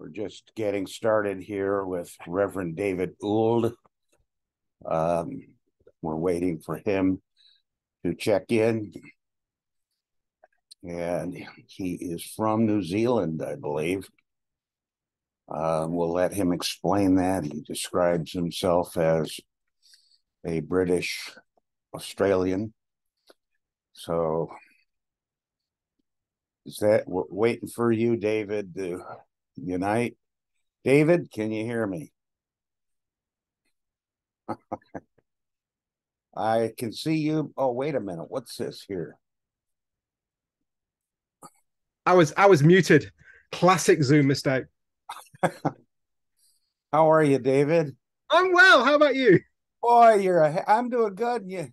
We're just getting started here with Reverend David Ould. Um, we're waiting for him to check in. And he is from New Zealand, I believe. Uh, we'll let him explain that. He describes himself as a British Australian. So is that we're waiting for you, David, to unite? David, can you hear me? I can see you. Oh, wait a minute. What's this here? I was I was muted. Classic Zoom mistake. How are you, David? I'm well. How about you? Boy, you're a, I'm doing good. You,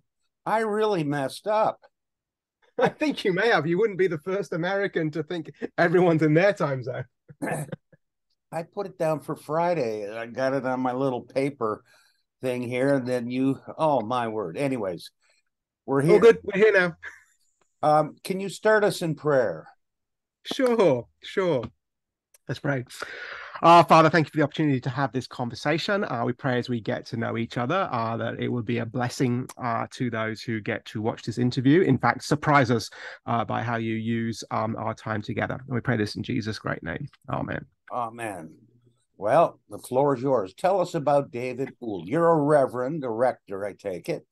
I really messed up. I think you may have. You wouldn't be the first American to think everyone's in their time zone. I put it down for Friday. I got it on my little paper thing here, and then you. Oh my word! Anyways, we're here. Oh, good. We're here now. Um, can you start us in prayer? Sure, sure. Let's pray. Uh, Father, thank you for the opportunity to have this conversation. Uh, we pray as we get to know each other uh, that it will be a blessing uh, to those who get to watch this interview. In fact, surprise us uh, by how you use um, our time together. And we pray this in Jesus' great name. Amen. Amen. Well, the floor is yours. Tell us about David Ould. You're a reverend, a rector, I take it.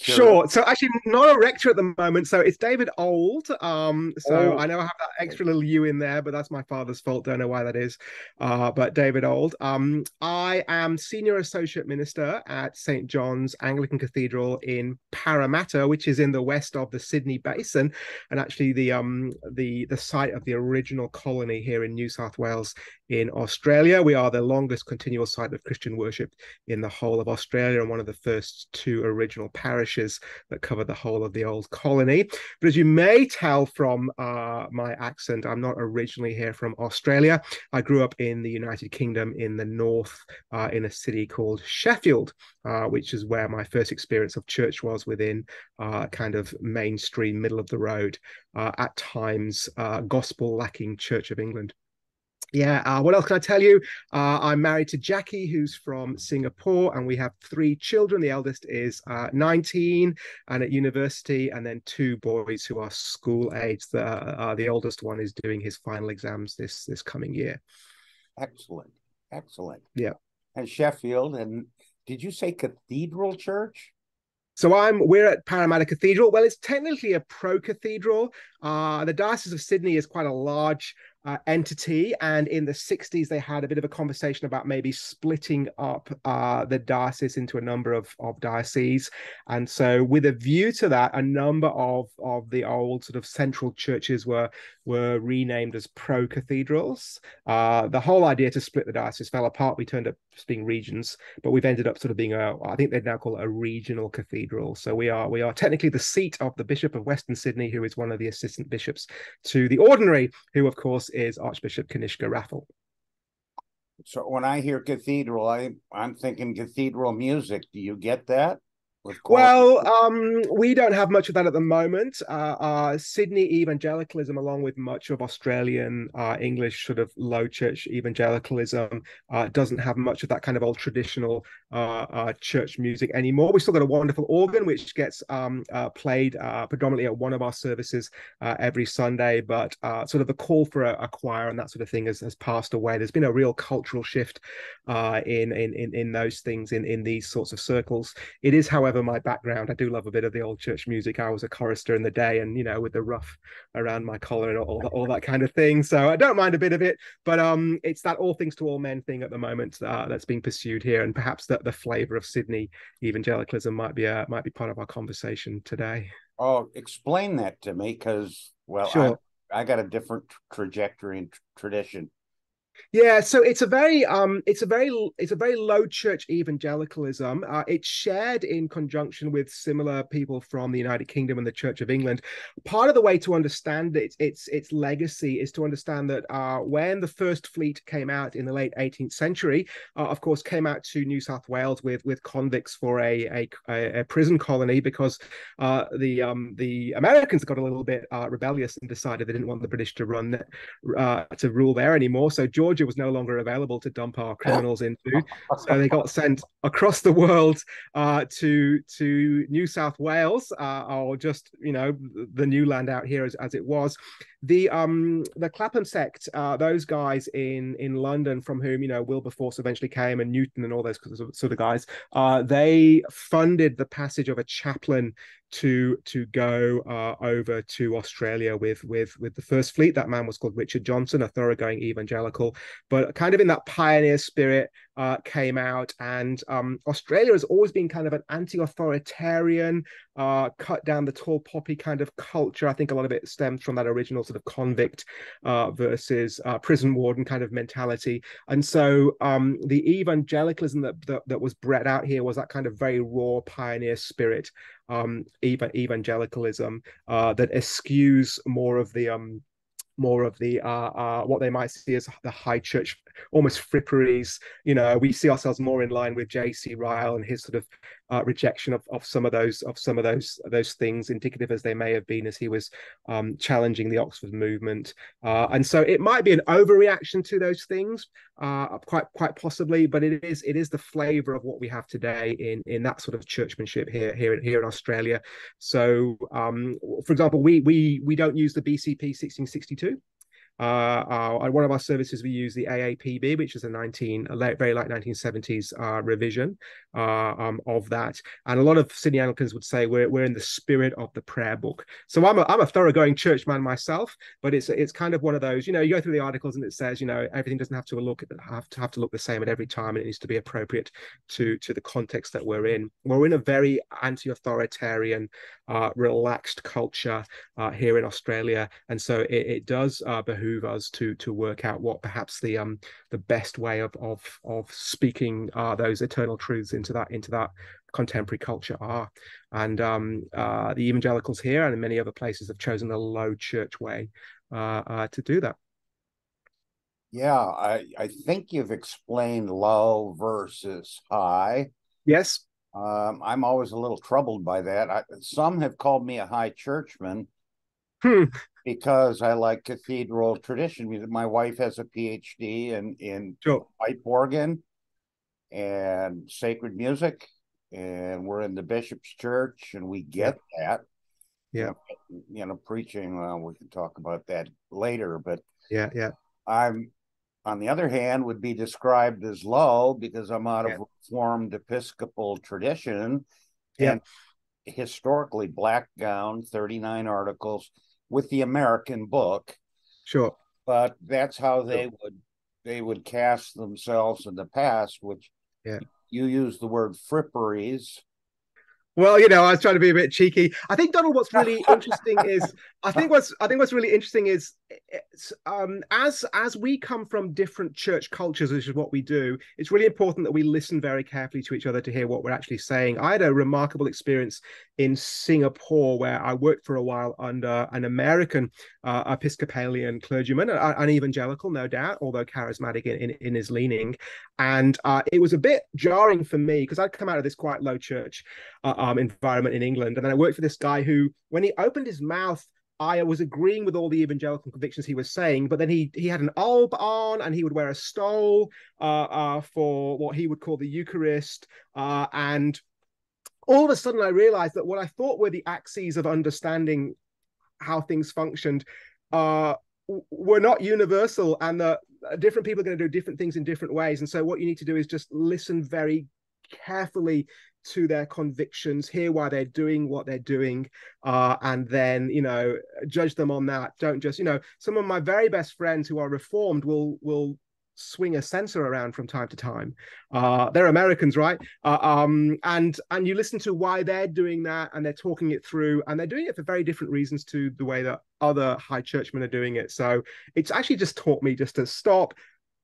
Sure. So actually, not a rector at the moment. So it's David Old. Um, so I know I have that extra little U in there, but that's my father's fault. Don't know why that is. Uh, but David Old. Um, I am senior associate minister at St John's Anglican Cathedral in Parramatta, which is in the west of the Sydney Basin, and actually the um the the site of the original colony here in New South Wales in Australia. We are the longest continual site of Christian worship in the whole of Australia and one of the first two original parishes that cover the whole of the old colony. But as you may tell from uh, my accent, I'm not originally here from Australia. I grew up in the United Kingdom in the north uh, in a city called Sheffield, uh, which is where my first experience of church was within uh, kind of mainstream, middle of the road, uh, at times uh, gospel lacking Church of England. Yeah, uh, what else can I tell you? Uh, I'm married to Jackie, who's from Singapore, and we have three children. The eldest is uh, 19 and at university, and then two boys who are school age. The, uh, the oldest one is doing his final exams this this coming year. Excellent, excellent. Yeah. And Sheffield, and did you say Cathedral Church? So I'm we're at Parramatta Cathedral. Well, it's technically a pro cathedral. Uh, the Diocese of Sydney is quite a large uh, entity. And in the 60s, they had a bit of a conversation about maybe splitting up uh, the diocese into a number of, of dioceses. And so, with a view to that, a number of, of the old sort of central churches were, were renamed as pro cathedrals. Uh, the whole idea to split the diocese fell apart. We turned up being regions, but we've ended up sort of being a, I think they'd now call it a regional cathedral. So we are we are technically the seat of the Bishop of Western Sydney, who is one of the assistant bishops to the ordinary, who of course is Archbishop Kanishka Raffel. So when I hear cathedral, I I'm thinking cathedral music. Do you get that? Well, um, we don't have much of that at the moment. Uh, uh, Sydney evangelicalism, along with much of Australian uh, English sort of low church evangelicalism, uh, doesn't have much of that kind of old traditional uh, uh, church music anymore. We still got a wonderful organ which gets um, played predominantly at one of our services every Sunday, but sort of the call for a, a, choir and that sort of thing has, has passed away. There's been a real cultural shift in, in in in those things in in these sorts of circles. It is, however my background. I do love a bit of the old church music. I was a chorister in the day, and you know, with the ruff around my collar and all, all that kind of thing. So I don't mind a bit of it. But um, it's that all things to all men thing at the moment uh, that's being pursued here, and perhaps that the flavour of Sydney evangelicalism might be a might be part of our conversation today. Oh, explain that to me, because well, sure. I, I got a different trajectory and tradition. Yeah, so it's a very um it's a very it's a very low church evangelicalism. Uh, it's shared in conjunction with similar people from the United Kingdom and the Church of England. Part of the way to understand it, its its legacy is to understand that uh, when the first fleet came out in the late 18th century, uh, of course, came out to New South Wales with with convicts for a a, a prison colony because uh, the um the Americans got a little bit uh, rebellious and decided they didn't want the British to run uh, to rule there anymore. So George Georgia was no longer available to dump our criminals into, so they got sent across the world uh, to to New South Wales uh, or just you know the new land out here as, as it was. The um the Clapham sect, uh, those guys in in London from whom you know Wilberforce eventually came and Newton and all those sort of guys, uh, they funded the passage of a chaplain to to go uh, over to Australia with with with the first fleet. That man was called Richard Johnson, a thoroughgoing evangelical, but kind of in that pioneer spirit uh, came out. And um, Australia has always been kind of an anti-authoritarian, uh, cut down the tall poppy kind of culture. I think a lot of it stems from that original sort of convict uh, versus uh, prison warden kind of mentality. And so um, the evangelicalism that, that that was bred out here was that kind of very raw pioneer spirit um, evangelicalism uh, that eschews more of the um, more of the uh, uh, what they might see as the high church, almost fripperies. You know, we see ourselves more in line with J.C. Ryle and his sort of uh, rejection of, of some of those of some of those those things, indicative as they may have been as he was um, challenging the Oxford movement. Uh, and so it might be an overreaction to those things, uh, quite quite possibly, but it is it is the flavour of what we have today in in that sort of churchmanship here here here in Australia. So, um, for example, we we we don't use the BCP 1662. Uh, uh, one of our services, we use the AAPB, which is a 19, a late, very late 1970s uh, revision uh, um, of that. And a lot of Sydney Anglicans would say we're, we're in the spirit of the prayer book. So I'm a, I'm a thoroughgoing church man myself, but it's it's kind of one of those, you know, you go through the articles and it says, you know, everything doesn't have to look have to have to look the same at every time, and it needs to be appropriate to to the context that we're in. We're in a very anti-authoritarian, uh, relaxed culture uh, here in Australia, and so it, it does behoove behoove us to to work out what perhaps the um the best way of of of speaking uh, those eternal truths into that into that contemporary culture are. And um, uh, the evangelicals here and in many other places have chosen the low church way uh, uh, to do that. Yeah, I, I think you've explained low versus high. Yes. Um, I'm always a little troubled by that. I, some have called me a high churchman. Hmm because I like cathedral tradition music. My wife has a PhD in in sure. pipe organ and sacred music, and we're in the bishop's church, and we get that. Yeah, you know, preaching. Well, we can talk about that later, but yeah, yeah. I'm on the other hand would be described as low because I'm out yeah. of reformed Episcopal tradition, yeah. and historically black gown, 39 articles with the American book. Sure. But that's how they would they would cast themselves in the past, which yeah. you use the word fripperies. Well, you know, I was trying to be a bit cheeky. I think Donald, what's really interesting is I think what's I think what's really interesting is um, as as we come from different church cultures, which is what we do. It's really important that we listen very carefully to each other to hear what we're actually saying. I had a remarkable experience in Singapore where I worked for a while under an American uh, Episcopalian clergyman, an evangelical, no doubt, although charismatic in, in, in his leaning, and uh, it was a bit jarring for me because I'd come out of this quite low church uh, um, environment in England, and then I worked for this guy who, when he opened his mouth I was agreeing with all the evangelical convictions he was saying, but then he he had an alb on and he would wear a stole uh, uh, for what he would call the Eucharist. Uh, and all of a sudden, I realized that what I thought were the axes of understanding how things functioned uh, were not universal, and that different people are going to do different things in different ways. And so, what you need to do is just listen very carefully to their convictions, hear why they're doing what they're doing, uh, and then you know judge them on that. Don't just you know some of my very best friends who are reformed will will swing a censer around from time to time. Uh, they're Americans, right? Uh, um, and and you listen to why they're doing that, and they're talking it through, and they're doing it for very different reasons to the way that other high churchmen are doing it. So it's actually just taught me just to stop,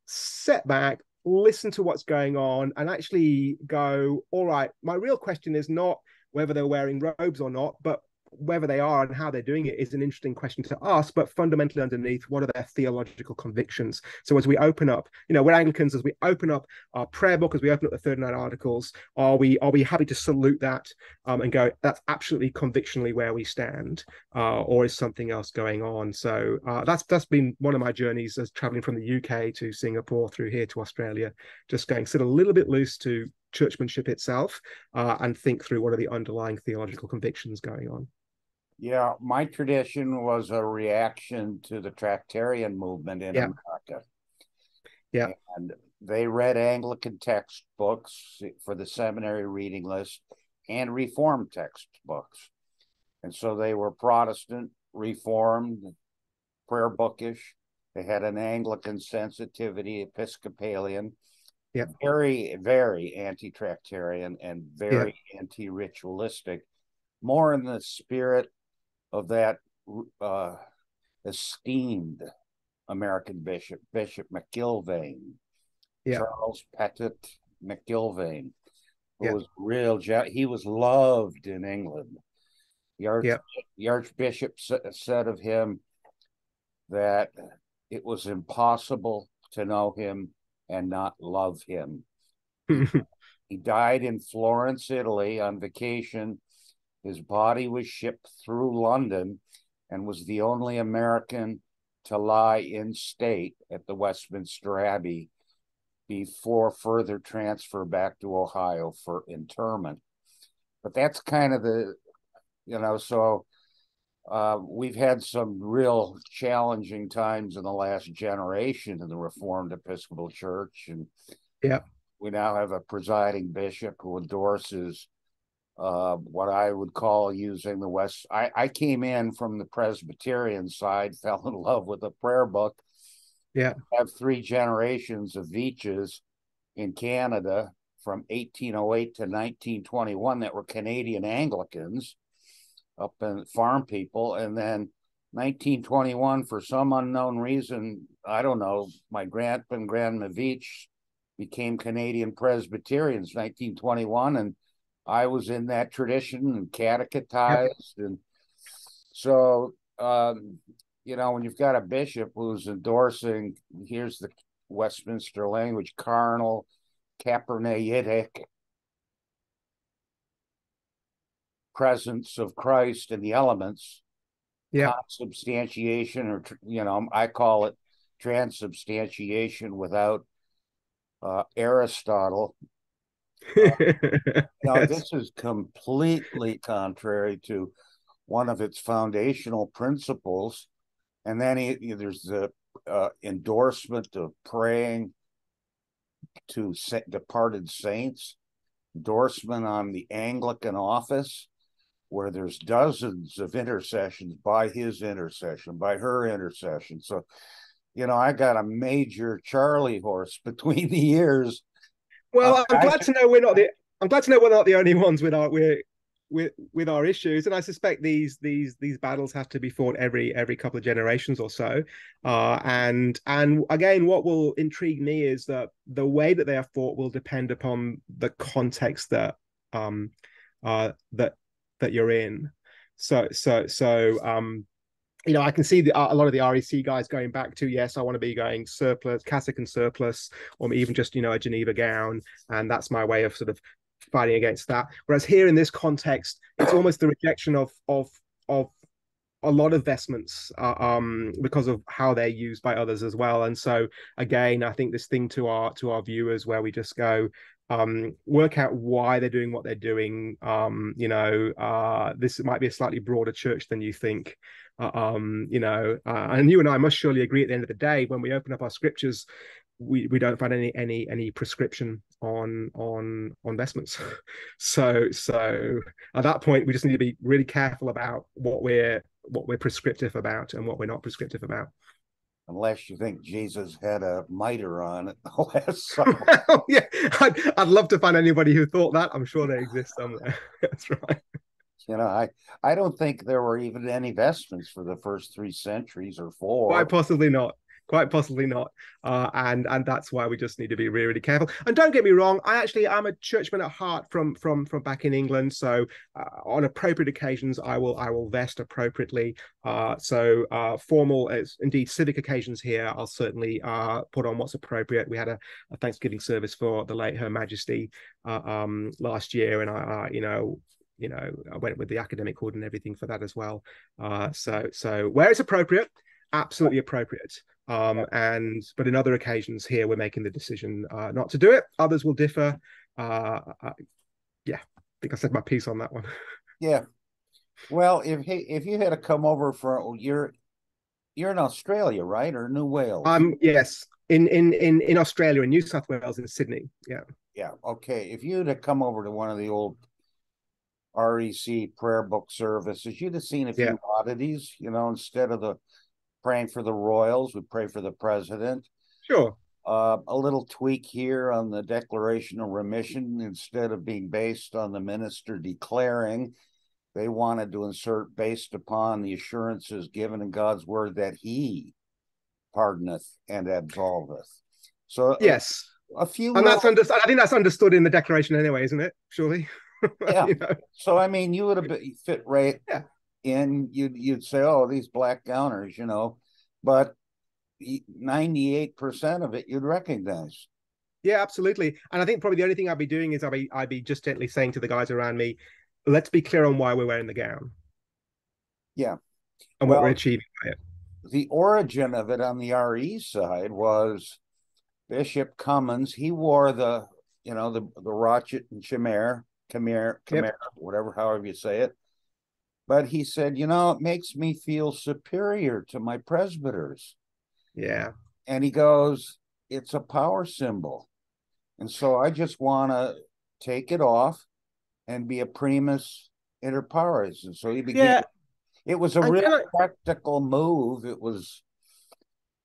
set back, listen to what's going on and actually go, all right, my real question is not whether they're wearing robes or not, but whether they are and how they're doing it is an interesting question to ask. But fundamentally, underneath, what are their theological convictions? So as we open up, you know, we're Anglicans. As we open up our prayer book, as we open up the 39 articles, are we are we happy to salute that um, and go, that's absolutely convictionally where we stand, uh, or is something else going on? So uh, that's that's been one of my journeys as traveling from the UK to Singapore through here to Australia, just going sit a little bit loose to churchmanship itself uh, and think through what are the underlying theological convictions going on. Yeah, my tradition was a reaction to the Tractarian movement in yeah. America. Yeah. And they read Anglican textbooks for the seminary reading list and Reformed textbooks. And so they were Protestant, Reformed, prayer bookish. They had an Anglican sensitivity, Episcopalian. Yeah. Very, very anti Tractarian and very anti ritualistic, more in the spirit of that uh, esteemed American bishop, Bishop McIlvaine, yeah. Charles Pettit McIlvaine, who yeah. was real. He was loved in England. The, arch, yeah. the Archbishop said of him that it was impossible to know him and not love him. he died in Florence, Italy on vacation his body was shipped through London and was the only American to lie in state at the Westminster Abbey before further transfer back to Ohio for interment. But that's kind of the, you know, so uh, we've had some real challenging times in the last generation in the Reformed Episcopal Church. And yeah, we now have a presiding bishop who endorses uh, what I would call using the West. I, I came in from the Presbyterian side, fell in love with a prayer book. Yeah. I have three generations of Veitches in Canada from 1808 to 1921 that were Canadian Anglicans up in farm people. And then 1921, for some unknown reason, I don't know, my grandpa and grandma Veitch became Canadian Presbyterians 1921. And I was in that tradition and catechized, and so um, you know when you've got a bishop who's endorsing here's the Westminster language carnal, Capernaitic presence of Christ in the elements, yeah, substantiation, or you know I call it transubstantiation without uh, Aristotle now, this is completely contrary to one of its foundational principles. And then he, there's the uh, endorsement of praying to sa- departed saints, endorsement on the Anglican office, where there's dozens of intercessions by his intercession, by her intercession. So, you know, I got a major Charlie horse between the ears well, I'm glad to know we're not the. I'm glad to know we're not the only ones with our with with with our issues, and I suspect these these these battles have to be fought every every couple of generations or so. Uh, and and again, what will intrigue me is that the way that they are fought will depend upon the context that um uh that that you're in. So so so um you know, I can see the, a lot of the REC guys going back to yes, I want to be going surplice, cassock and surplice, or even just you know a Geneva gown, and that's my way of sort of fighting against that. Whereas here in this context, it's almost the rejection of of of a lot of vestments uh, um, because of how they're used by others as well. And so again, I think this thing to our to our viewers where we just go, um, work out why they're doing what they're doing. Um, you know, uh, this might be a slightly broader church than you think. Uh, um, you know, uh, and you and I must surely agree at the end of the day when we open up our scriptures, we, we don't find any any any prescription on on on investments. so so at that point, we just need to be really careful about what we're what we're prescriptive about and what we're not prescriptive about unless you think Jesus had a mitre on it the last well, yeah, I'd, I'd love to find anybody who thought that. I'm sure they exist somewhere. That's right. You know, I I don't think there were even any vestments for the first three centuries or four. Quite possibly not. Quite possibly not. Uh, and and that's why we just need to be really, really careful. And don't get me wrong, I actually I'm a churchman at heart from from from back in England. So uh, on appropriate occasions, I will I will vest appropriately. Uh, so uh, formal, as indeed civic occasions here, I'll certainly uh, put on what's appropriate. We had a, a Thanksgiving service for the late Her Majesty uh, um, last year, and I, you know you know I went with the academic hood and everything for that as well. Uh, so so where it's appropriate, absolutely appropriate. Um, and but in other occasions here we're making the decision uh, not to do it. Others will differ. Uh, uh, yeah, I think I said my piece on that one. Yeah. Well, if he if you had to come over for you're you're in Australia, right, or New Wales? Um, yes, in in in in Australia, in New South Wales, in Sydney. Yeah. Yeah. Okay. If you had to come over to one of the old REC prayer book services, you'd have seen a few yeah. oddities. You know, instead of the praying for the royals, we pray for the president. Sure. Uh, a little tweak here on the declaration of remission instead of being based on the minister declaring they wanted to insert based upon the assurances given in God's word that he pardoneth and absolveth. So yes, a, a few and that's understood. I think that's understood in the declaration anyway, isn't it? Surely. yeah. you know? So I mean, you would have been, fit right yeah. In. You'd you'd say, oh, these black gowners, you know, but ninety eight percent of it you'd recognize. Yeah, absolutely. And I think probably the only thing I'd be doing is I'd be I'd be just gently saying to the guys around me, let's be clear on why we're wearing the gown. Yeah. And well, what we're achieving by it. The origin of it on the RE side was Bishop Cummins. He wore the, you know, the the rochet and chimere, chimere, chimere, yep. whatever, however you say it. But he said, you know, it makes me feel superior to my presbyters. Yeah. And he goes, it's a power symbol. And so I just want to take it off and be a primus inter pares. And so he began. Yeah. It was a real I, practical move. It was.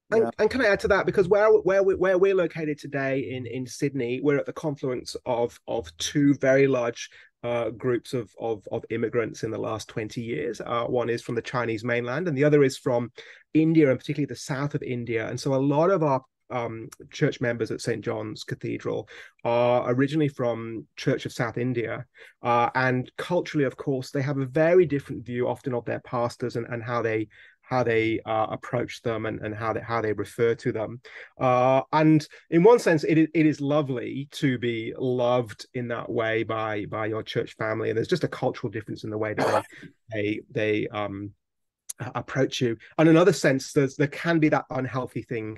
And, and, can I add to that because where where we, where we're located today in in Sydney, we're at the confluence of of two very large uh, groups of, of of immigrants in the last 20 years. Uh, one is from the Chinese mainland, and the other is from India, and particularly the south of India. And so a lot of our um, church members at St. John's Cathedral are originally from Church of South India. Uh, and culturally, of course, they have a very different view often of their pastors and, and how they how they uh, approach them and, and how they how they refer to them. Uh, and in one sense, it is, it is lovely to be loved in that way by by your church family. And there's just a cultural difference in the way that they they, they um, approach you. And in another sense, there's there can be that unhealthy thing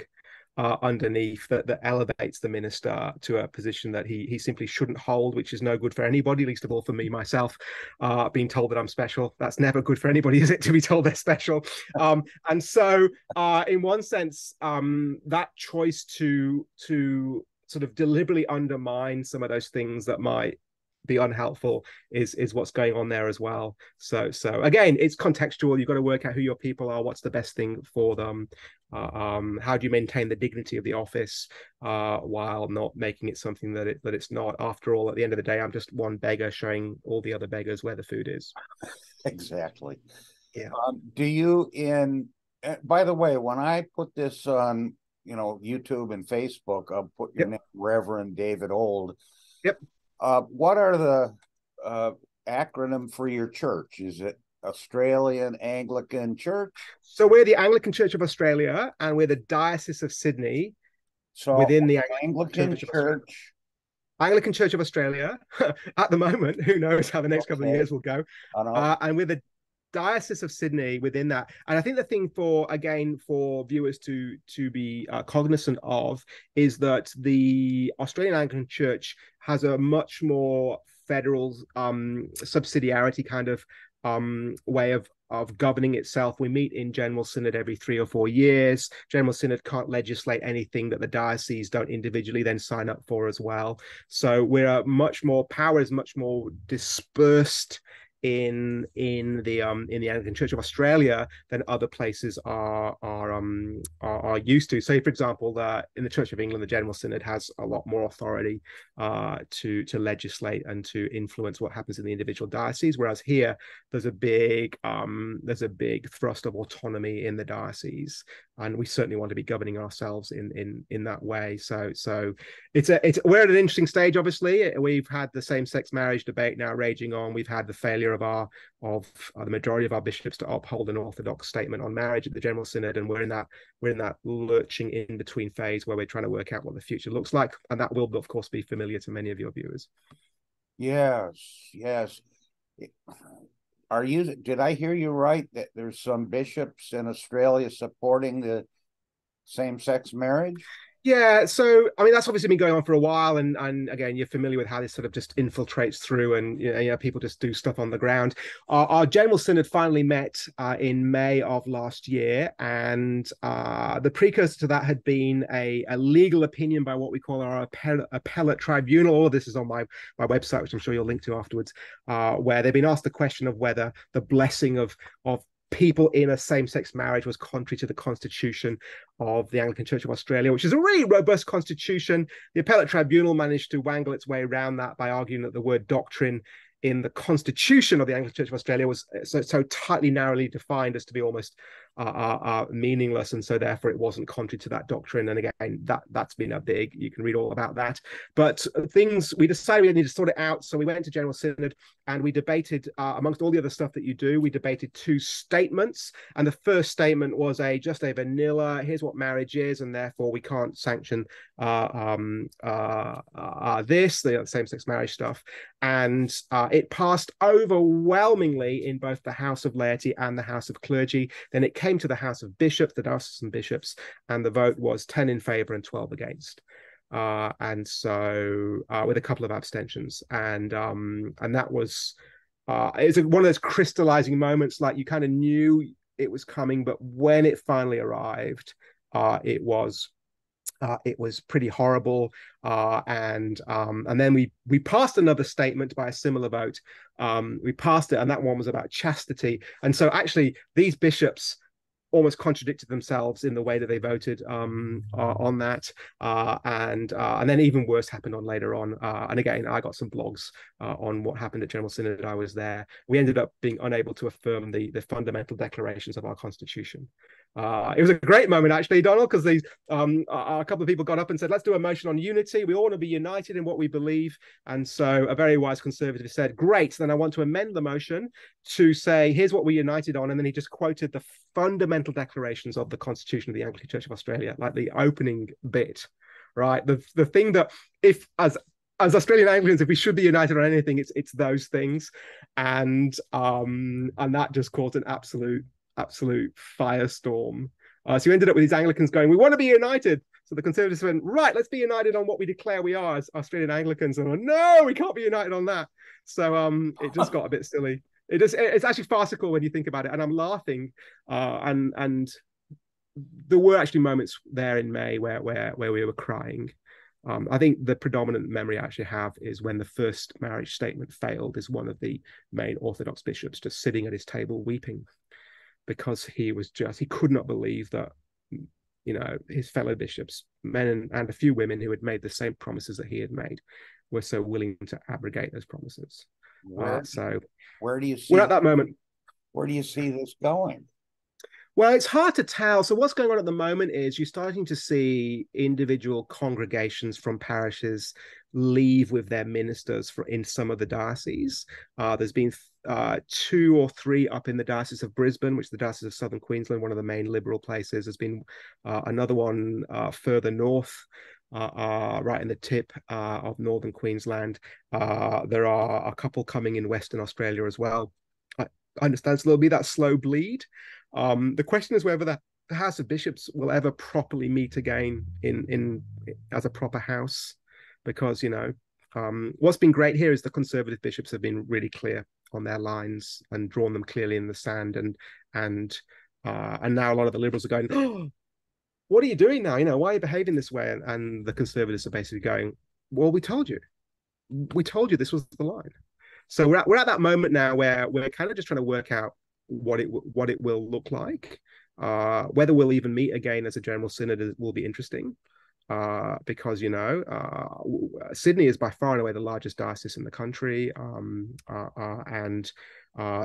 uh, underneath that that elevates the minister to a position that he he simply shouldn't hold, which is no good for anybody, least of all for me myself. Uh, being told that I'm special, that's never good for anybody, is it? To be told they're special. Um, and so, uh, in one sense, um, that choice to to sort of deliberately undermine some of those things that might be unhelpful is is what's going on there as well. So so again it's contextual. You've got to work out who your people are what's the best thing for them. Uh, um, how do you maintain the dignity of the office uh, while not making it something that it that it's not? After all at the end of the day i'm just one beggar showing all the other beggars where the food is. Exactly. Yeah. Um, do you in uh, by the way when i put this on you know youtube and facebook i'll put your yep. name reverend david Ould. Yep uh, what are the uh, acronym for your church? Is it Australian Anglican Church? So we're the Anglican Church of Australia, and we're the Diocese of Sydney. So within the Anglican, Church, Church Anglican Church of Australia at the moment. Who knows how the next okay. couple of years will go? Uh, and we're the Diocese of Sydney within that. And I think the thing for again for viewers to to be uh, cognizant of is that the Australian Anglican Church has a much more federal um, subsidiarity kind of um, way of of governing itself. We meet in General Synod every three or four years. General Synod can't legislate anything that the diocese don't individually then sign up for as well. So we're much more power is much more dispersed in in the um in the Anglican Church of Australia than other places are are um are, are used to. Say, for example, that in the Church of England, the General Synod has a lot more authority uh, to to legislate and to influence what happens in the individual diocese, whereas here there's a big um there's a big thrust of autonomy in the diocese, and we certainly want to be governing ourselves in in in that way. So so it's a it's we're at an interesting stage. Obviously, we've had the same sex marriage debate now raging on. We've had the failure of our of uh, the majority of our bishops to uphold an orthodox statement on marriage at the General Synod, and we're in that we're in that lurching in between phase where we're trying to work out what the future looks like, and that will of course be familiar to many of your viewers. Yes, yes. Are you? Did I hear you right that there's some bishops in Australia supporting the same-sex marriage? Yeah, so I mean that's obviously been going on for a while, and and again you're familiar with how this sort of just infiltrates through, and you know, you know people just do stuff on the ground. Our, our general synod finally met uh, in May of last year, and uh, the precursor to that had been a, a legal opinion by what we call our appellate, appellate tribunal. All of this is on my my website, which I'm sure you'll link to afterwards, uh, where they've been asked the question of whether the blessing of of people in a same-sex marriage was contrary to the constitution of the Anglican Church of Australia, which is a really robust constitution. The appellate tribunal managed to wangle its way around that by arguing that the word doctrine in the constitution of the Anglican Church of Australia was uh, so, so tightly narrowly defined as to be almost are, are, meaningless, and so therefore it wasn't contrary to that doctrine. And again, that that's been a big. You can read all about that. But things we decided we needed to sort it out, so we went to General Synod and we debated uh, amongst all the other stuff that you do. We debated two statements, and the first statement was a just a vanilla. Here's what marriage is, and therefore we can't sanction uh, um, uh, uh this the same-sex marriage stuff. And uh, it passed overwhelmingly in both the House of Laity and the House of Clergy. Then it came came to the House of Bishops, the diocesan and bishops, and the vote was 10 in favor and 12 against. Uh, and so uh, with a couple of abstentions. And um, and that was uh, it was one of those crystallizing moments, like you kind of knew it was coming, but when it finally arrived, uh, it was uh, it was pretty horrible, uh, and um, and then we we passed another statement by a similar vote. Um, we passed it, and that one was about chastity. And so actually, these bishops almost contradicted themselves in the way that they voted um, uh, on that, uh, and uh, and then even worse happened on later on. Uh, and again, I got some blogs uh, on what happened at General Synod. I was there. We ended up being unable to affirm the the fundamental declarations of our constitution. Uh, it was a great moment actually, Donald, because these um, a, a couple of people got up and said, "Let's do a motion on unity. We all want to be united in what we believe." And so a very wise conservative said, "Great, then I want to amend the motion to say, here's what we're united on." And then he just quoted the fundamental declarations of the Constitution of the Anglican Church of Australia, like the opening bit, right? The the thing that if as as Australian Anglicans, if we should be united on anything, it's it's those things, and um and that just caused an absolute absolute firestorm. Uh, so you ended up with these Anglicans going, "We want to be united." So the Conservatives went, "Right, let's be united on what we declare we are as Australian Anglicans." And went, "No, we can't be united on that." So um, it just got a bit silly. It is. It's actually farcical when you think about it, and I'm laughing. Uh, and and there were actually moments there in May where where where we were crying. Um, I think the predominant memory I actually have is when the first marriage statement failed. Is one of the main Orthodox bishops just sitting at his table weeping because he was just he could not believe that you know his fellow bishops men and, and a few women who had made the same promises that he had made were so willing to abrogate those promises. Where, uh, so where do you see we're at that moment. where do you see this going well, it's hard to tell. So, what's going on at the moment is you're starting to see individual congregations from parishes leave with their ministers for in some of the dioceses. Uh, there's been uh, two or three up in the diocese of Brisbane, which is the diocese of Southern Queensland, one of the main liberal places. There's been uh, another one uh, further north. Uh, uh, right in the tip of northern Queensland. there are a couple coming in Western Australia as well. I understand so there'll be that slow bleed. Um, the question is whether the, the House of Bishops will ever properly meet again in in as a proper house, because you know um, what's been great here is the Conservative bishops have been really clear on their lines and drawn them clearly in the sand, and and uh, and now a lot of the Liberals are going, oh, what are you doing now? You know, why are you behaving this way? And, and the Conservatives are basically going, well, we told you, we told you this was the line. So we're at, we're at that moment now where we're kind of just trying to work out what it what it will look like. Uh, whether we'll even meet again as a general synod will be interesting. Uh, because you know uh, Sydney is by far and away the largest diocese in the country, um, uh, uh and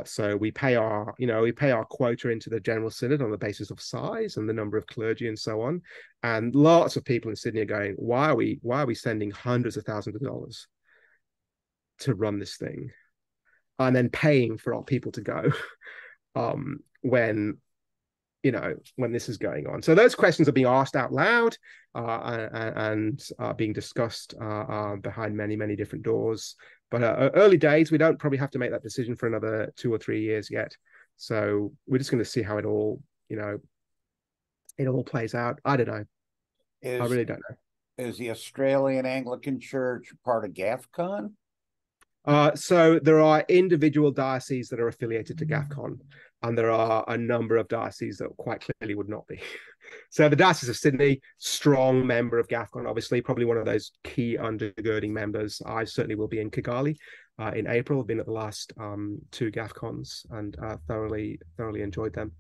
so we pay our you know we pay our quota into the general synod on the basis of size and the number of clergy and so on. And lots of people in Sydney are going, why are we why are we sending hundreds of thousands of dollars to run this thing, and then paying for our people to go um, when you know when this is going on. So those questions are being asked out loud uh, and, and uh, being discussed uh, uh, behind many many different doors. But uh, early days we don't probably have to make that decision for another two or three years yet. So we're just going to see how it all you know it all plays out. I don't know. Is, i really don't know. is the australian anglican church part of gafcon uh, so there are individual dioceses that are affiliated to GAFCON, and there are a number of dioceses that quite clearly would not be. so the Diocese of Sydney, strong member of GAFCON, obviously, probably one of those key undergirding members. I certainly will be in Kigali uh, in April. I've been at the last um, two GAFCONs and uh, thoroughly, thoroughly enjoyed them.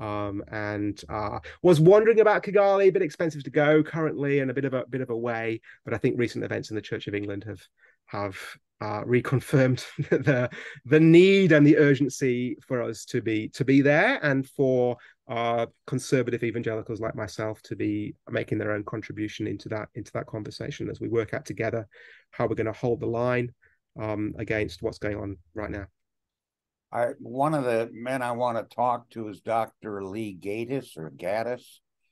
Um, and uh, was wondering about Kigali, a bit expensive to go currently, and a bit of a bit of a way. But I think recent events in the Church of England have have uh, reconfirmed the the need and the urgency for us to be to be there and for uh, conservative evangelicals like myself to be making their own contribution into that into that conversation as we work out together how we're going to hold the line um, against what's going on right now. I one of the men I want to talk to is Dr. Lee Gatiss or Gaddis.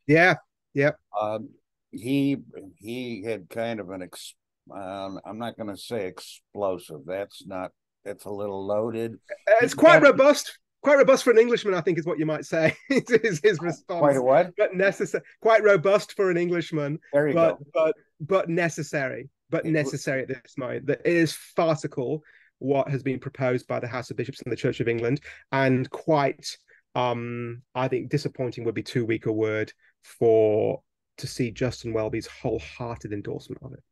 Yeah, yep. Um, he he had kind of an ex, um, I'm not going to say explosive. That's not. That's a little loaded. Uh, it's quite robust. Quite robust for an Englishman, I think, is what you might say. is his response. Quite what? But necessary. Quite robust for an Englishman. There you but, go. But but necessary. But it necessary was... at this moment. That it is farcical what has been proposed by the House of Bishops and the Church of England, and quite, um, I think, disappointing would be too weak a word for to see Justin Welby's wholehearted endorsement of it.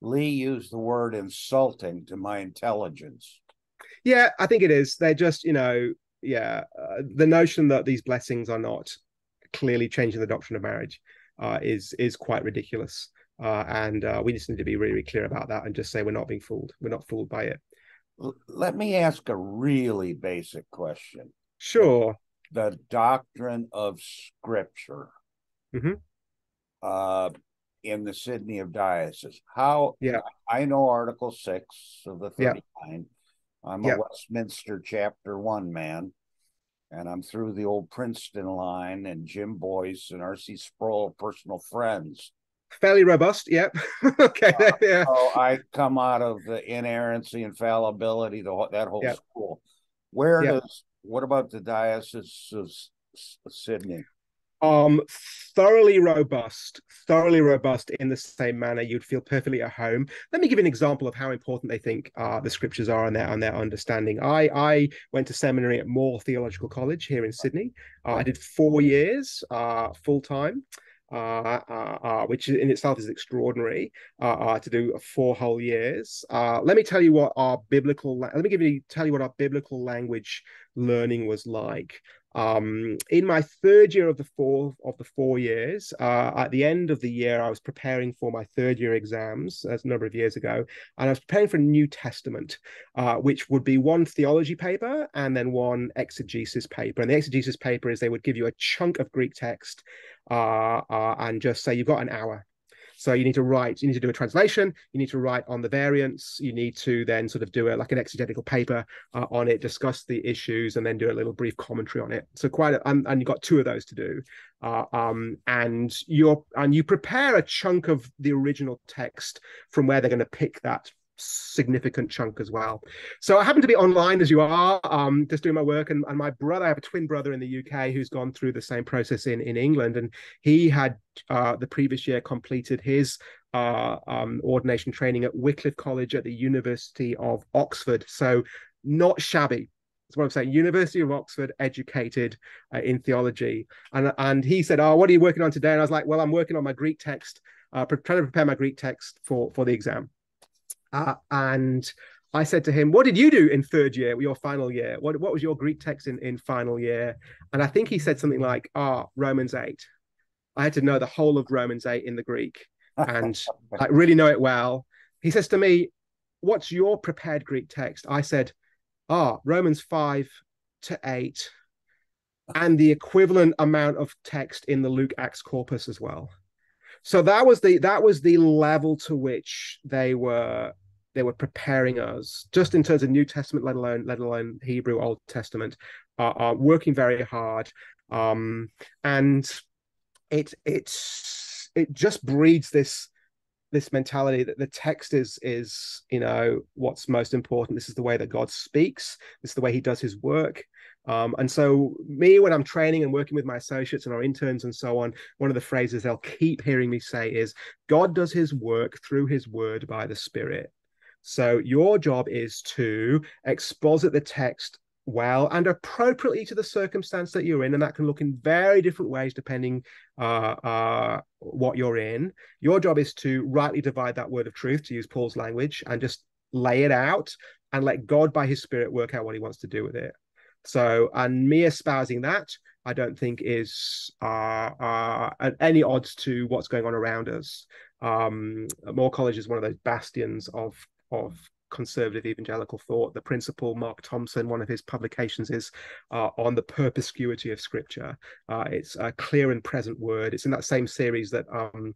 Lee used the word insulting to my intelligence. Yeah, I think it is. They're just, you know, yeah, uh, the notion that these blessings are not clearly changing the doctrine of marriage uh, is is quite ridiculous. Uh, and uh, we just need to be really, really clear about that and just say we're not being fooled. We're not fooled by it. Let me ask a really basic question. Sure. The doctrine of Scripture. Mm-hmm. In the Sydney of Diocese. How yeah, I know Article Six of the 39. Yeah. I'm a yeah. Westminster chapter one man, and I'm through the old Princeton line and Jim Boice and R.C. Sproul, personal friends. Fairly robust, yep. okay, uh, yeah. So I come out of the inerrancy, infallibility, the that whole school. Where does what about the diocese of Sydney? Um thoroughly robust thoroughly robust in the same manner you'd feel perfectly at home let me give an example of how important they think uh, the scriptures are and their and their understanding i i went to seminary at moore theological college here in sydney uh, i did four years uh, full time uh, uh, uh, which in itself is extraordinary uh, uh to do four whole years. Uh, let me tell you what our biblical. Let me give you tell you what our biblical language learning was like. Um, in my third year of the four of the four years, uh, at the end of the year, I was preparing for my third year exams as a number of years ago, and I was preparing for a New Testament, uh, which would be one theology paper and then one exegesis paper. And the exegesis paper is they would give you a chunk of Greek text uh, uh and just say you've got an hour so you need to write, you need to do a translation, you need to write on the variants, you need to then sort of do a like an exegetical paper uh, on it, discuss the issues, and then do a little brief commentary on it. So quite, a, and, and you've got two of those to do, uh, um, and you're and you prepare a chunk of the original text from where they're going to pick that significant chunk as well. So I happen to be online as you are, um, just doing my work. And, and my brother, I have a twin brother in the UK who's gone through the same process in, in England. And he had uh, the previous year completed his uh, um, ordination training at Wycliffe College at the University of Oxford. So not shabby. That's what I'm saying. University of Oxford, educated uh, in theology, and and he said, "Oh, what are you working on today?" And I was like, "Well, I'm working on my Greek text, uh, trying to prepare my Greek text for for the exam." Uh, and I said to him, "What did you do in third year, your final year? What what was your Greek text in in final year?" And I think he said something like, "Ah, oh, Romans 8." I had to know the whole of Romans 8 in the Greek and like really know it well. He says to me, "What's your prepared Greek text?" I said, "Ah, oh, Romans 5 to 8." And the equivalent amount of text in the Luke Acts corpus as well. So that was the that was the level to which they were they were preparing us just in terms of New Testament, let alone let alone Hebrew Old Testament, are, working very hard, um, and it it's it just breeds this this mentality that the text is is you know what's most important. This is the way that God speaks. This is the way He does His work. Um, and so, me, when I'm training and working with my associates and our interns and so on, one of the phrases they'll keep hearing me say is, God does his work through his word by the Spirit. So your job is to exposit the text well and appropriately to the circumstance that you're in, and that can look in very different ways depending uh, uh, what you're in. Your job is to rightly divide that word of truth, to use Paul's language, and just lay it out and let God by His Spirit work out what He wants to do with it. So, and me espousing that, I don't think is uh, uh, at any odds to what's going on around us. Um, Moore College is one of those bastions of of conservative evangelical thought. The principal, Mark Thompson, one of his publications is uh, on the perspicuity of Scripture. Uh, it's a clear and present word. It's in that same series that um,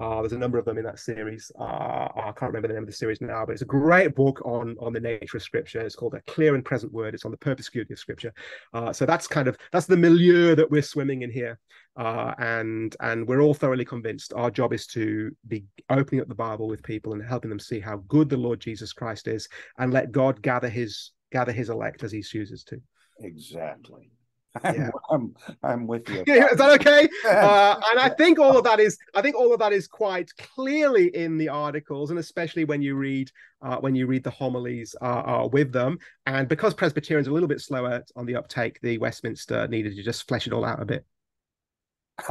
uh, there's a number of them in that series. Uh, I can't remember the name of the series now, but it's a great book on on the nature of Scripture. It's called A Clear and Present Word. It's on the perspicuity of Scripture. Uh, so that's kind of that's the milieu that we're swimming in here, uh, and and we're all thoroughly convinced. Our job is to be opening up the Bible with people and helping them see how good the Lord Jesus Christ is, and let God gather His gather His elect as He chooses to. Exactly. I'm, yeah. I'm, I'm with you. is that okay? Uh, and I think all of that is, I think all of that is quite clearly in the articles, and especially when you read uh, when you read the homilies uh, uh, with them. And because Presbyterians are a little bit slower on the uptake, the Westminster needed to just flesh it all out a bit.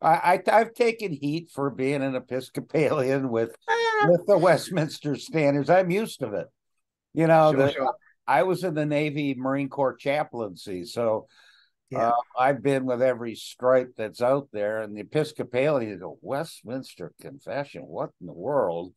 I, have taken heat for being an Episcopalian with ah. with the Westminster standards. I'm used to it. You know, sure, the, sure. I was in the Navy Marine Corps chaplaincy, so yeah. uh, I've been with every stripe that's out there. And the Episcopalian, the Westminster Confession, what in the world?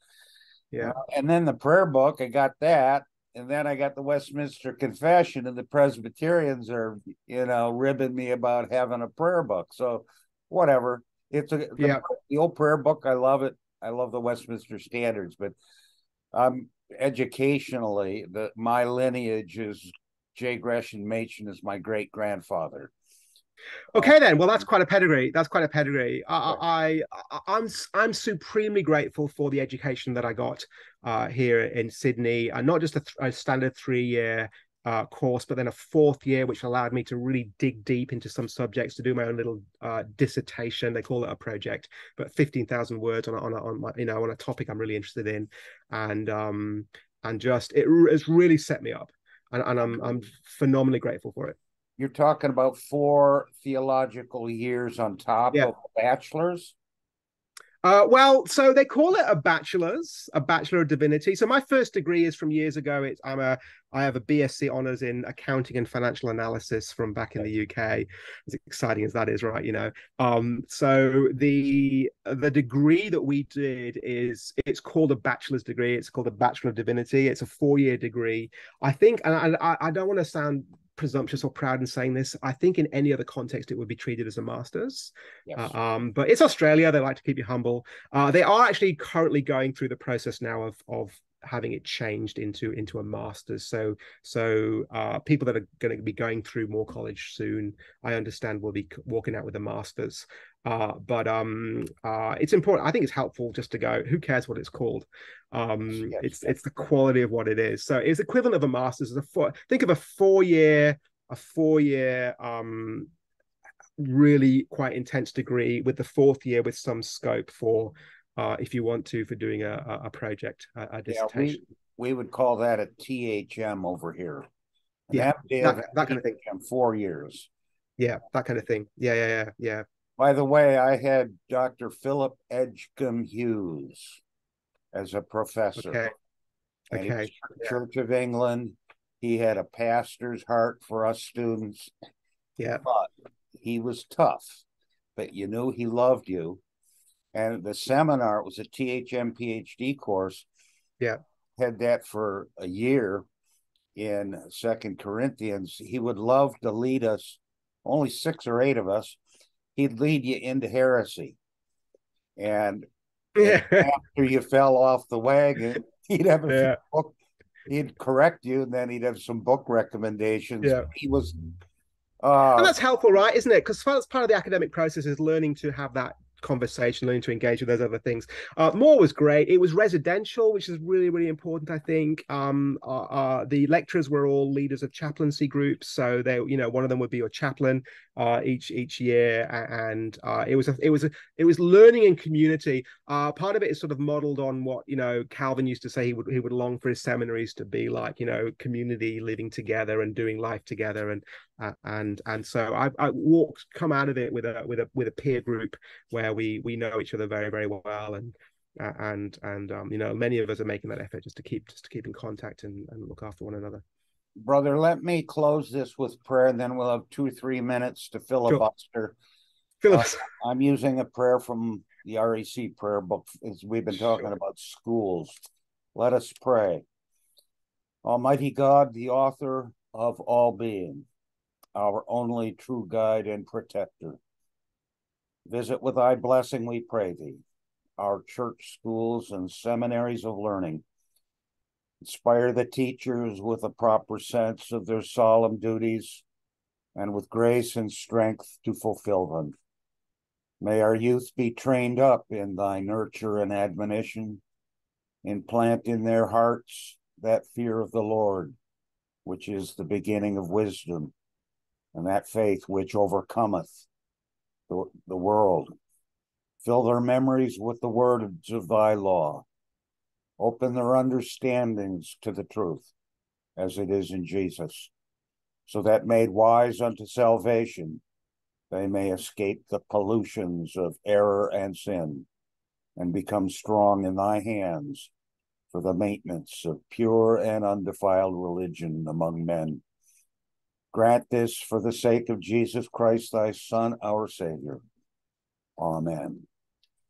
Yeah. Uh, and then the prayer book, I got that. And then I got the Westminster Confession, and the Presbyterians are, you know, ribbing me about having a prayer book. So, whatever. It's a yeah. the, the old prayer book. I love it. I love the Westminster Standards, but um, educationally, the my lineage is J. Gresham Machen is my great grandfather. Okay, then. Well, that's quite a pedigree. That's quite a pedigree. I, I, I'm, I'm supremely grateful for the education that I got uh, here in Sydney, and not just a, th- a standard three-year uh, course, but then a fourth year, which allowed me to really dig deep into some subjects to do my own little uh, dissertation. They call it a project, but fifteen thousand words on a, on a, on my you know on a topic I'm really interested in, and um and just it has really set me up, and, and I'm I'm phenomenally grateful for it. You're talking about four theological years on top yeah. of a bachelor's. Uh, well, so they call it a bachelor's, a bachelor of divinity. So my first degree is from years ago. It's I'm a I have a BSc honors in accounting and financial analysis from back in the UK. As exciting as that is, right? You know. Um, so the the degree that we did is it's called a bachelor's degree. It's called a bachelor of divinity. It's a four year degree. I think, and I, I don't want to sound presumptuous or proud in saying this. I think in any other context it would be treated as a master's. Yes. Uh, um, but it's Australia; they like to keep you humble. Uh, they are actually currently going through the process now of of having it changed into into a master's. So so uh, people that are going to be going through Moore College soon, I understand, will be walking out with a master's. Uh, but um, uh, it's important. I think it's helpful just to go. Who cares what it's called? Um, yes, it's yes. it's the quality of what it is. So it's equivalent of a master's. As a four, think of a four year a four year um, really quite intense degree with the fourth year with some scope for uh, if you want to for doing a, a project, a, a dissertation. Yeah, we, we would call that a THM over here. yeah, that, that kind of thing. Four years. Yeah, that kind of thing. Yeah, yeah, yeah, yeah. By the way, I had Dr. Philip Edgcumbe Hughes as a professor. Okay. And Okay. Church of England. He had a pastor's heart for us students. Yeah. But he was tough, but you knew he loved you. And the seminar it was a THM PhD course. Yeah. Had that for a year in Second Corinthians. He would love to lead us, only six or eight of us. He'd lead you into heresy. And Yeah. after you fell off the wagon, he'd have a few Yeah. book, he'd correct you, and then he'd have some book recommendations. Yeah. He was uh and that's helpful, right? Isn't it? Because that's part of the academic process is learning to have that conversation, learning to engage with those other things. Uh, Moore was great. It was residential, which is really, really important. I think um, uh, uh, the lecturers were all leaders of chaplaincy groups, so they, you know, one of them would be your chaplain uh, each each year, and uh, it was a, it was a, it was learning and community. Uh, part of it is sort of modeled on what you know Calvin used to say he would he would long for his seminaries to be like, you know, community living together and doing life together, and uh, and and so I, I walked come out of it with a with a with a peer group where we we know each other very very well and uh, and and um, you know many of us are making that effort just to keep just to keep in contact and, and look after one another brother, let me close this with prayer, and then we'll have two, three minutes to filibuster. Phyllis, I'm using a prayer from the REC prayer book as we've been talking about schools. Let us pray. Almighty God, the author of all being, our only true guide and protector. Visit with thy blessing, we pray thee, our church schools and seminaries of learning. Inspire the teachers with a proper sense of their solemn duties and with grace and strength to fulfill them. May our youth be trained up in thy nurture and admonition, implant in their hearts that fear of the Lord, which is the beginning of wisdom, and that faith which overcometh the, the world. Fill their memories with the words of thy law. Open their understandings to the truth, as it is in Jesus, so that made wise unto salvation, they may escape the pollutions of error and sin and become strong in thy hands for the maintenance of pure and undefiled religion among men. Grant this for the sake of Jesus Christ, thy Son, our Savior. Amen.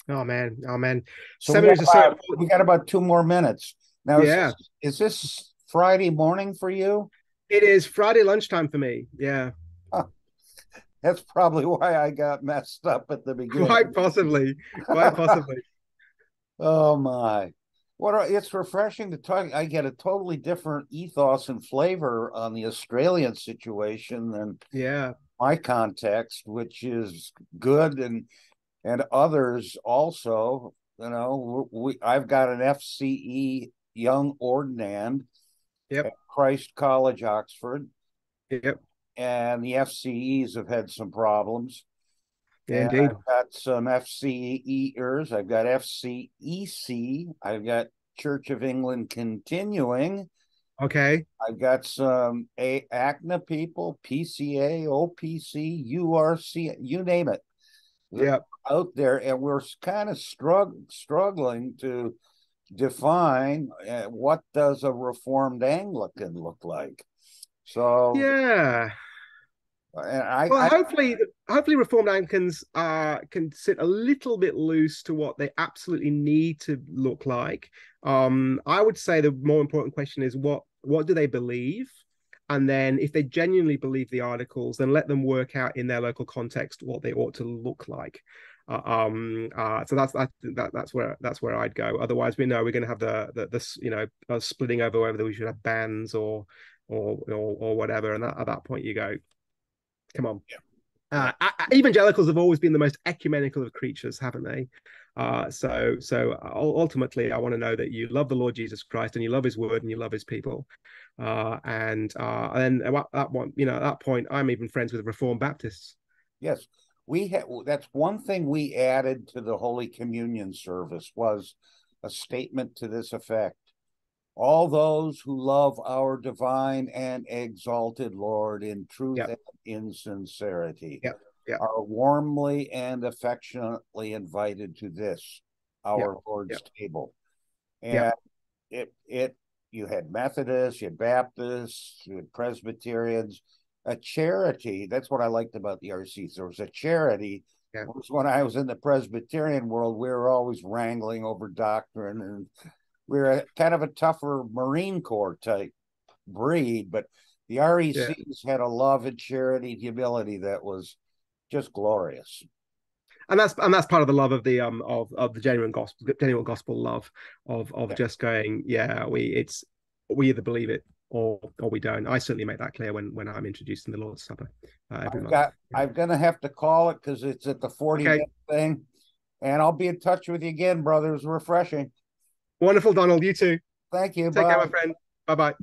man, oh man, So we got about- we got about two more minutes. Now, is, Yeah. this, is this Friday morning for you? It is Friday lunchtime for me. Yeah, That's probably why I got messed up at the beginning. quite possibly, quite possibly. Oh my. What a, it's refreshing to talk. I get a totally different ethos and flavor on the Australian situation than Yeah, my context, which is good and and others also. You know, we I've got an FCE young ordinand Yep. at Christ College, Oxford, yep, and the FCEs have had some problems. Yeah, And indeed. I've got some FCEers. I've got FCEC. I've got Church of England continuing. Okay, I've got some A- ACNA people, PCA, OPC, URC, you name it. Yeah, Out there, and we're kind of strugg- struggling to define uh, what does a Reformed Anglican look like. So, yeah. I, Well, I hopefully, hopefully, Reformed Anglicans uh, can sit a little bit loose to what they absolutely need to look like. Um, I would say the more important question is what what do they believe, and then if they genuinely believe the articles, then let them work out in their local context what they ought to look like. Uh, um, uh, so that's that, that that's where that's where I'd go. Otherwise, we know we're going to have the the this you know uh, splitting over whether we should have bans or or or, or whatever, and that, at that point you go, come on. Uh, a- a- evangelicals have always been the most ecumenical of creatures, haven't they? Uh, so, so ultimately, I want to know that you love the Lord Jesus Christ and you love His Word and you love His people. Uh, and uh, and then at that one, you know, at that point, I'm even friends with Reformed Baptists. Yes, we had. That's one thing we added to the Holy Communion service was a statement to this effect: "All those who love our divine and exalted Lord in truth Yep. and in sincerity Yep, yep. are warmly and affectionately invited to this our Lord's table." And it it you had Methodists, you had Baptists, you had Presbyterians, a charity. That's what I liked about the RECs. There was a charity. Yeah. When I was in the Presbyterian world, we were always wrangling over doctrine and were a, kind of a tougher Marine Corps type breed, but the RECs had a love and charity, and humility that was just glorious. and that's and that's part of the love of the um of of the genuine gospel genuine gospel love of of Yeah. just going yeah we it's we either believe it or or we don't i certainly make that clear when when i'm introducing the lord's supper uh, I've got I'm gonna have to call it because it's at the 40 Okay. thing. And I'll be in touch with you again, brothers. Refreshing. Wonderful, Donald. You too. Thank you. Take bye. care, my friend. Bye bye.